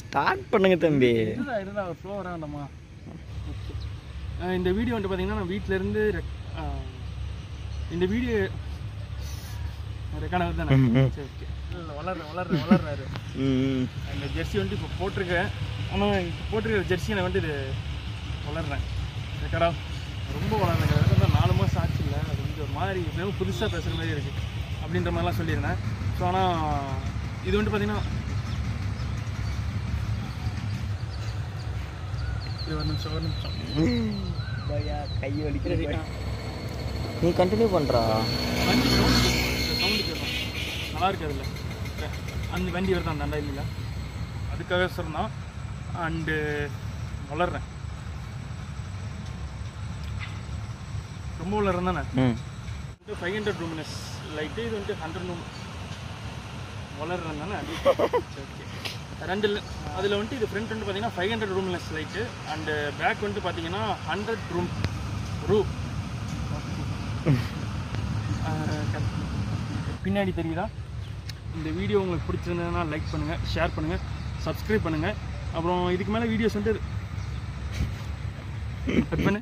Start பண்ணுங்க தம்பி. இருந்தா ஃப்ளோ வர வேண்டாமா இந்த வீடியோ வந்துட்டு பார்த்தீங்கன்னா நான் வீட்டில இருந்து rec- அஹ் இந்த வீடியோ ரெக்கார்ட் ஆகுது தானே. சரி ஓகே. இல்லை வளர்ற வளர்ற வளர்றாரு. ம் அந்த ஜெர்சி வந்துட்டு இப்போ போட்டிருக்கேன். ஆனால் இப்போ போட்டிருக்கிற ஜெர்சி நான் வந்துட்டு இது வளர்றேன். ரெக்கார்டா ரொம்ப வளர்றேன். நாலு மாதம் ஆச்சு இல்லை. அது வந்து ஒரு மாதிரி புதுசாக பேசுகிற மாதிரி இருக்குது அப்படின்ற மாதிரிலாம் சொல்லியிருந்தேன். ஸோ ஆனால் இது வந்துட்டு பார்த்தீங்கன்னா இது ஒரு நிமிஷம் ஒரு நிமிஷம். கை வலிக்கிற நீ கண்டினியூ பண்ணுறா வண்டி சவுண்டு கேட்கும் நல்லா இருக்கு அதில் அந்த வண்டி வருது அந்த அண்டாயில் அதுக்காக சொன்னான் அண்டு வளர்றேன். ரொம்ப வளர்றேன் தானே? ஃபைவ் ஹண்ட்ரட் ரூமினஸ் லைட்டு இது வந்துட்டு ஹண்ட்ரட் ரூம் வளர்றேன் தானே? ஓகே ரெண்டு அதில் வந்துட்டு இது ஃப்ரண்ட் வந்து பார்த்தீங்கன்னா ஃபைவ் ஹண்ட்ரட் ரூம்லெஸ் லைட்டு அண்டு பேக் வந்துட்டு பார்த்தீங்கன்னா ஹண்ட்ரட் ரூம் ரூ பின்னாடி தெரியுதா? இந்த வீடியோ உங்களுக்கு பிடிச்சிருந்ததுன்னா லைக் பண்ணுங்கள் ஷேர் பண்ணுங்கள் சப்ஸ்கிரைப் பண்ணுங்கள் அப்புறம் இதுக்கு மேலே வீடியோஸ் வந்துட்டு கட் பண்ணு.